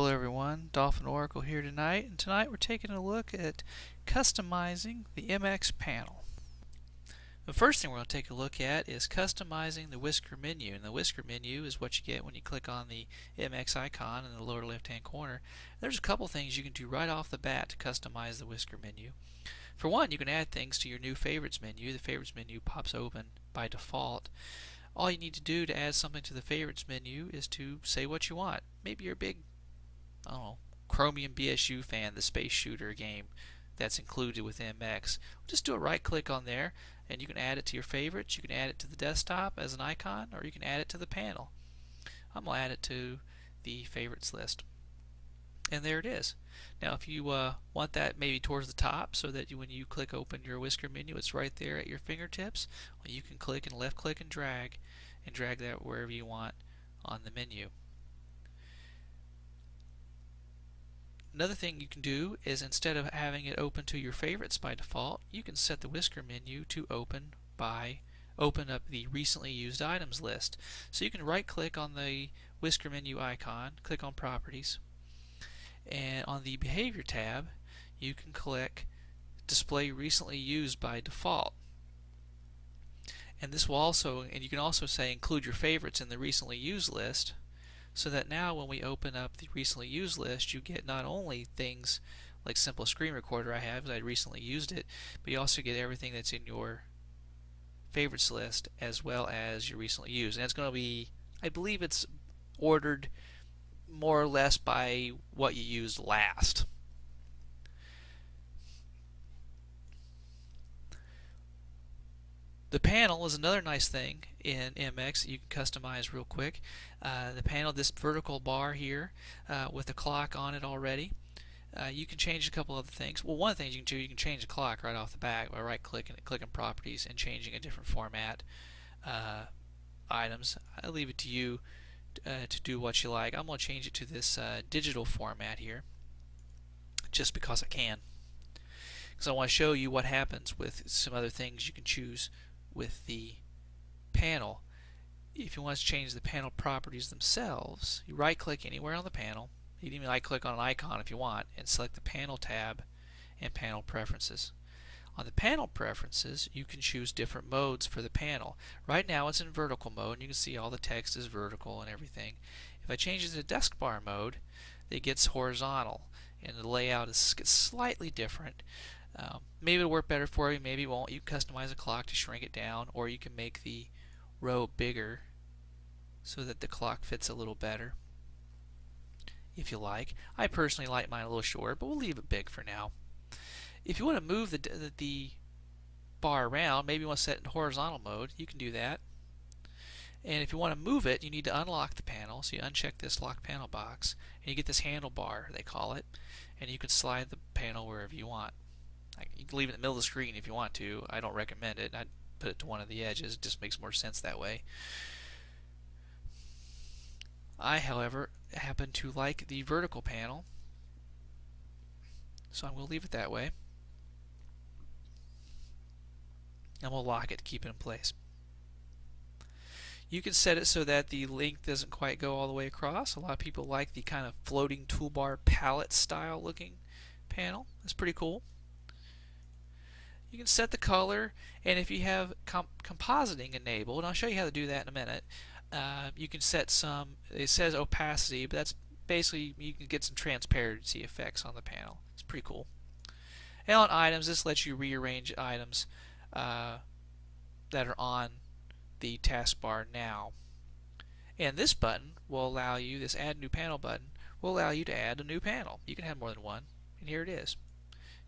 Hello everyone, Dolphin Oracle here tonight, and tonight we're taking a look at customizing the MX panel. The first thing we're going to take a look at is customizing the whisker menu, and the whisker menu is what you get when you click on the MX icon in the lower left hand corner. There's a couple things you can do right off the bat to customize the whisker menu. For one, you can add things to your new favorites menu. The favorites menu pops open by default. All you need to do to add something to the favorites menu is to say what you want. Maybe you're a big I don't know, Chromium BSU fan, the space shooter game that's included with MX. Just do a right click on there and you can add it to your favorites. You can add it to the desktop as an icon or you can add it to the panel. I'm going to add it to the favorites list. And there it is. Now if you uh, want that maybe towards the top so that you, when you click open your whisker menu it's right there at your fingertips, well, you can click and left click and drag and drag that wherever you want on the menu. Another thing you can do is instead of having it open to your favorites by default, you can set the whisker menu to open by open up the recently used items list. So you can right click on the whisker menu icon, click on properties, and on the behavior tab you can click display recently used by default. And this will also, and you can also say include your favorites in the recently used list so that now when we open up the recently used list you get not only things like simple screen recorder I have I recently used it but you also get everything that's in your favorites list as well as your recently used. And it's going to be I believe it's ordered more or less by what you used last The panel is another nice thing in MX that you can customize real quick. Uh, the panel, this vertical bar here uh, with the clock on it already. Uh, you can change a couple other things. Well, one of the things you can do, you can change the clock right off the bat by right-clicking, clicking properties, and changing a different format uh, items. I leave it to you uh, to do what you like. I'm going to change it to this uh, digital format here, just because I can. Because I want to show you what happens with some other things you can choose with the panel. If you want to change the panel properties themselves, you right click anywhere on the panel. You can even right click on an icon if you want and select the panel tab and panel preferences. On the panel preferences, you can choose different modes for the panel. Right now it's in vertical mode and you can see all the text is vertical and everything. If I change it to desk bar mode, it gets horizontal and the layout is slightly different. Um, maybe it'll work better for you, maybe it won't. You customize a clock to shrink it down, or you can make the row bigger so that the clock fits a little better if you like. I personally like mine a little short, but we'll leave it big for now. If you want to move the, the, the bar around, maybe you want to set it in horizontal mode, you can do that. And if you want to move it, you need to unlock the panel. So you uncheck this lock panel box, and you get this handlebar, they call it, and you can slide the panel wherever you want. You can leave it in the middle of the screen if you want to. I don't recommend it. I'd put it to one of the edges. It just makes more sense that way. I, however, happen to like the vertical panel, so I'm going to leave it that way. And we'll lock it to keep it in place. You can set it so that the length doesn't quite go all the way across. A lot of people like the kind of floating toolbar palette style looking panel. It's pretty cool you can set the color and if you have comp compositing enabled and I'll show you how to do that in a minute uh, you can set some it says opacity but that's basically you can get some transparency effects on the panel. It's pretty cool. And on items this lets you rearrange items uh, that are on the taskbar now. And this button will allow you this add new panel button will allow you to add a new panel. You can have more than one and here it is.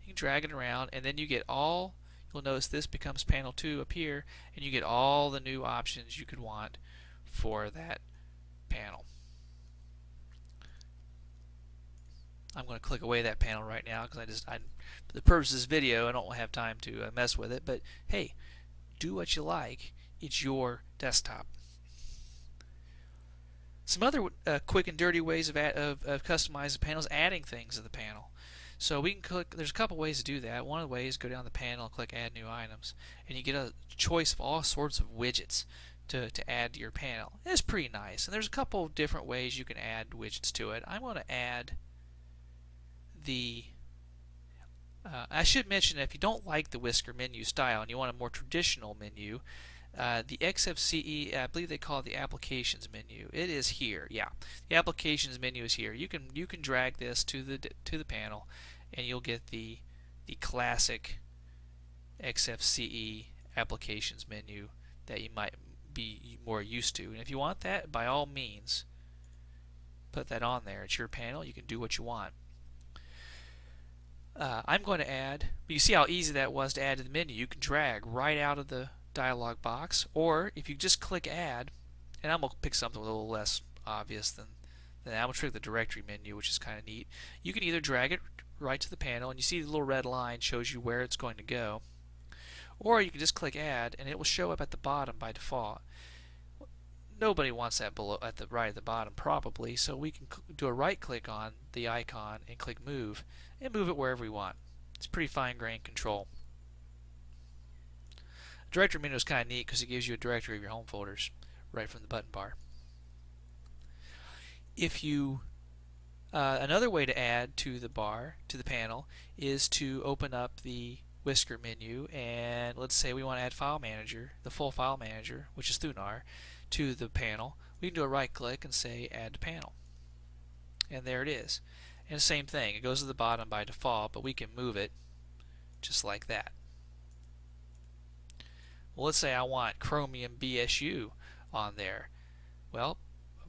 You can drag it around and then you get all you'll notice this becomes panel 2 up here and you get all the new options you could want for that panel. I'm going to click away that panel right now because I just I, for the purpose of this video I don't have time to uh, mess with it but hey do what you like. It's your desktop. Some other uh, quick and dirty ways of, of, of customizing panels adding things to the panel so we can click, there's a couple ways to do that. One of the ways, is go down the panel and click add new items. And you get a choice of all sorts of widgets to, to add to your panel. It's pretty nice. And there's a couple different ways you can add widgets to it. I'm going to add the uh, I should mention if you don't like the whisker menu style and you want a more traditional menu, uh, the XFCE, I believe they call it the applications menu. It is here. Yeah, the applications menu is here. You can you can drag this to the to the panel, and you'll get the the classic XFCE applications menu that you might be more used to. And if you want that, by all means, put that on there. It's your panel. You can do what you want. Uh, I'm going to add, you see how easy that was to add to the menu. You can drag right out of the dialog box, or if you just click add, and I'm going to pick something a little less obvious than, than I'm going to click the directory menu, which is kind of neat. You can either drag it right to the panel, and you see the little red line shows you where it's going to go, or you can just click add, and it will show up at the bottom by default. Nobody wants that below at the right at the bottom probably, so we can do a right click on the icon and click move and move it wherever we want. It's pretty fine-grained control. Directory menu is kind of neat because it gives you a directory of your home folders right from the button bar. If you uh, another way to add to the bar, to the panel, is to open up the Whisker menu and let's say we want to add File Manager, the full File Manager, which is Thunar, to the panel. We can do a right click and say Add to Panel. And there it is. And same thing, it goes to the bottom by default, but we can move it just like that. Well, let's say I want Chromium BSU on there. Well,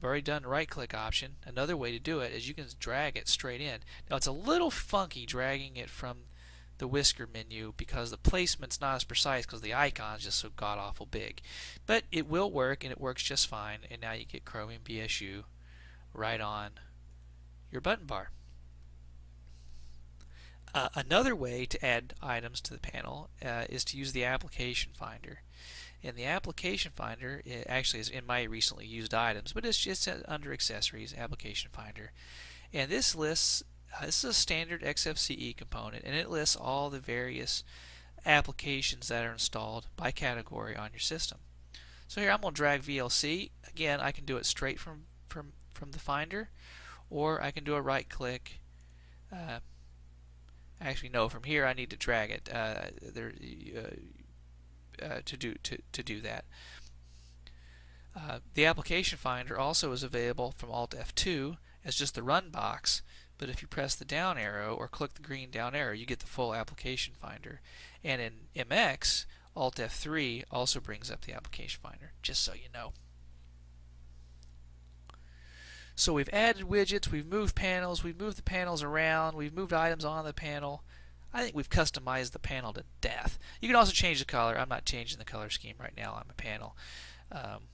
already done right click option. Another way to do it is you can drag it straight in. Now it's a little funky dragging it from the whisker menu because the placement's not as precise because the icon's just so god awful big. But it will work and it works just fine and now you get Chromium BSU right on your button bar. Uh, another way to add items to the panel uh, is to use the application finder. And the application finder it actually is in my recently used items, but it's just under accessories, application finder. And this lists, uh, this is a standard XFCE component, and it lists all the various applications that are installed by category on your system. So here I'm going to drag VLC. Again, I can do it straight from, from, from the finder, or I can do a right click uh, Actually, no. From here, I need to drag it uh, there uh, uh, to do to to do that. Uh, the application finder also is available from Alt F2 as just the run box, but if you press the down arrow or click the green down arrow, you get the full application finder. And in MX, Alt F3 also brings up the application finder, just so you know. So we've added widgets, we've moved panels, we've moved the panels around, we've moved items on the panel. I think we've customized the panel to death. You can also change the color. I'm not changing the color scheme right now on my panel. Um,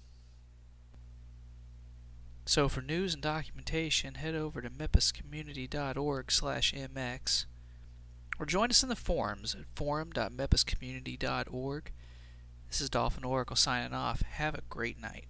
so for news and documentation, head over to mepiscommunity.org mx or join us in the forums at forum.mepiscommunity.org. This is Dolphin Oracle signing off. Have a great night.